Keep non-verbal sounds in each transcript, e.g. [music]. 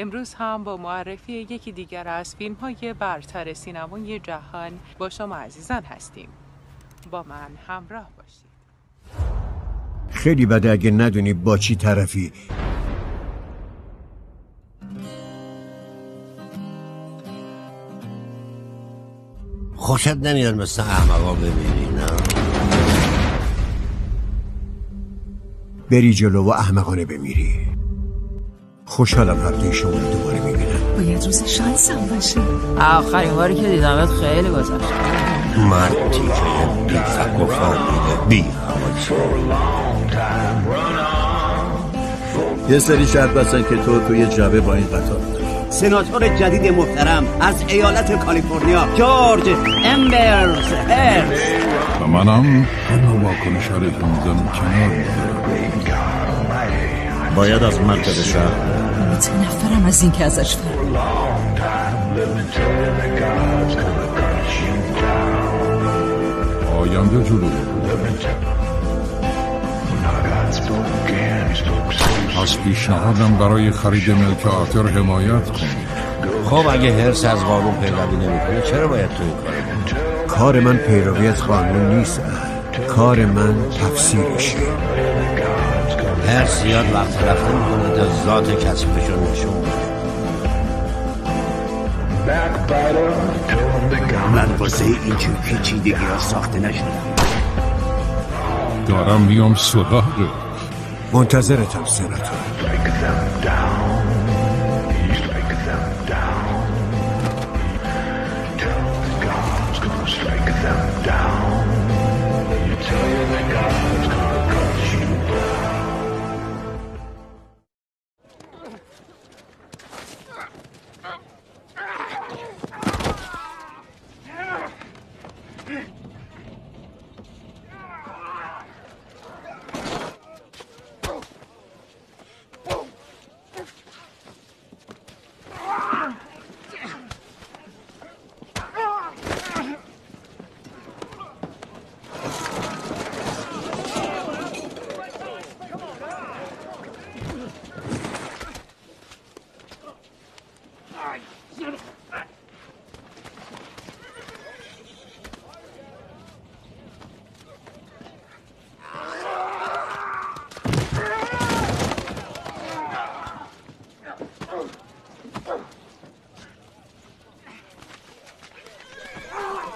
امروز هم با معرفی یکی دیگر از فیلم های برتر سینمای جهان با شما عزیزان هستیم. با من همراه باشید. خیلی بده اگه ندونی با چی طرفی. خوشت نمیاد مثل احمقا ببینی نه؟ بری جلو و احمقانه بمیری. خوشحالم هفته شما رو دوباره می‌بینم. باید روز شانسم باشه. آخرین باری که دیدمت خیلی گذشت. مردی که بی فکر و فهمیده بی یه سری شرط بستن که تو توی جبه با این قطار سناتور جدید محترم از ایالت کالیفرنیا جورج امبرز. هرز و منم اون واکنش کنار باید از مرکز شهر متنفرم از این که ازش فرم آینده جلو. از پیشنهادم برای خرید ملک آتر حمایت کنید خب اگه هرس از قانون پیروی نمی‌کنه چرا باید تو این کار کار من پیروی از قانون نیست. کار من تفسیرشه هرس زیاد وقت رفته می‌کنه تا ذات کسبش رو نشون. من واسه اینجور پیچیدگی ها ساخته نشدم. دارم میام سراغ منتظرتم سناتور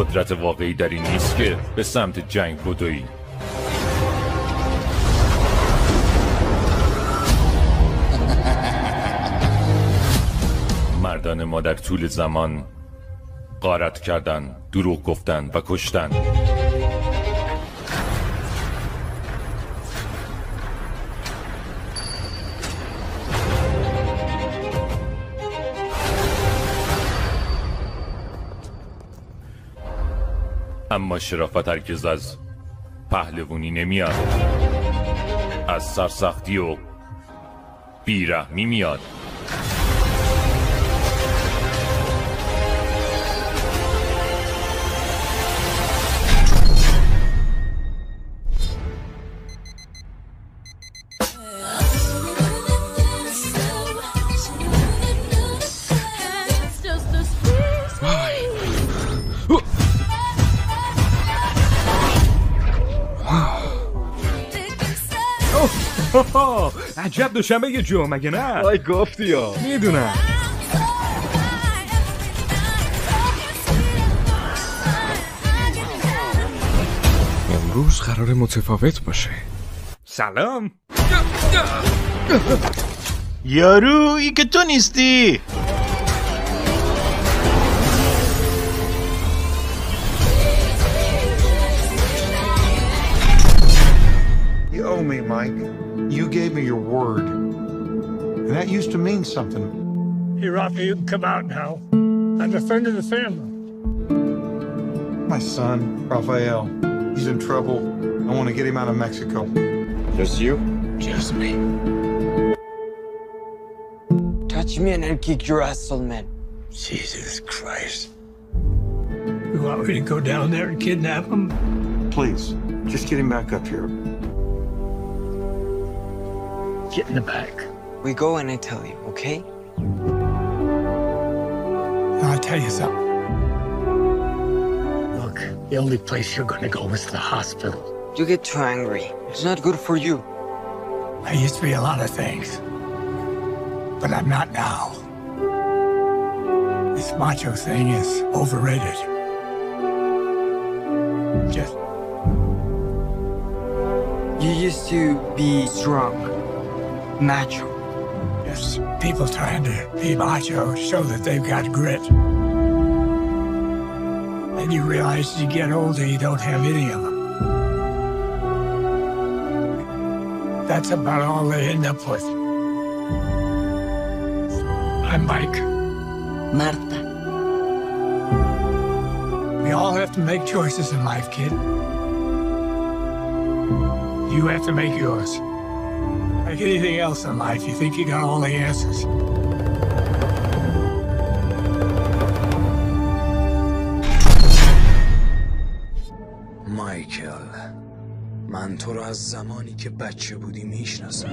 قدرت واقعی در این نیست که به سمت جنگ بدوی. [laughs] مردان ما در طول زمان قارت کردن دروغ گفتن و کشتن اما شرافت هرگز از پهلوانی نمیاد. از سرسختی و بیرحمی میاد. عجب دوشنبه یه جو مگه نه؟ آی گفتی یا. می‌دونم. امروز قرار متفاوت باشه. سلام. یارو ای که تو نیستی. You owe me, Mike. You gave me your word. And that used to mean something. Hey, Rafa, you can come out now. I'm a friend of the family. My son, Rafael, he's in trouble. I want to get him out of Mexico. Just you? Just me. Touch me and I'll kick your ass, old man. Jesus Christ. You want me to go down there and kidnap him? Please, just get him back up here. Get in the back. We go and I tell you, okay? I'll tell you something. Look, the only place you're gonna go is the hospital. You get too angry. It's not good for you. I used to be a lot of things, but I'm not now. This macho thing is overrated. Just You used to be strong, macho. just people trying to be macho, show that they've got grit. And you realize as you get older, you don't have any of them. That's about all they end up with. I'm Mike. Marta. We all have to make choices in life, kid. You have to make yours. Like anything else in life, you think you got all the answers. مایکل من تو رو از زمانی که بچه بودی می‌شناسم.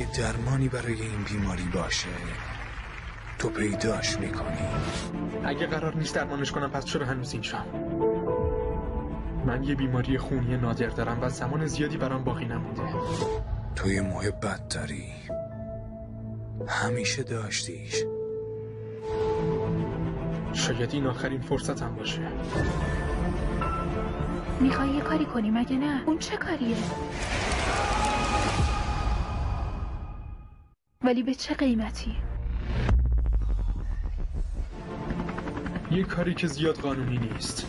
یه درمانی برای این بیماری باشه. تو پیداش می‌کنی. اگه قرار نیست درمانش کنم پس چرا هنوز اینجا؟ من یه بیماری خونی نادر دارم و زمان زیادی برام باقی نمونده تو یه محبت داری همیشه داشتیش شاید این آخرین فرصتم باشه می‌خوای یه کاری کنی مگه نه؟ اون چه کاریه؟ ولی به چه قیمتی؟ یه کاری که زیاد قانونی نیست